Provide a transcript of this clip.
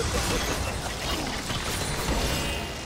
Ha ha ha ha!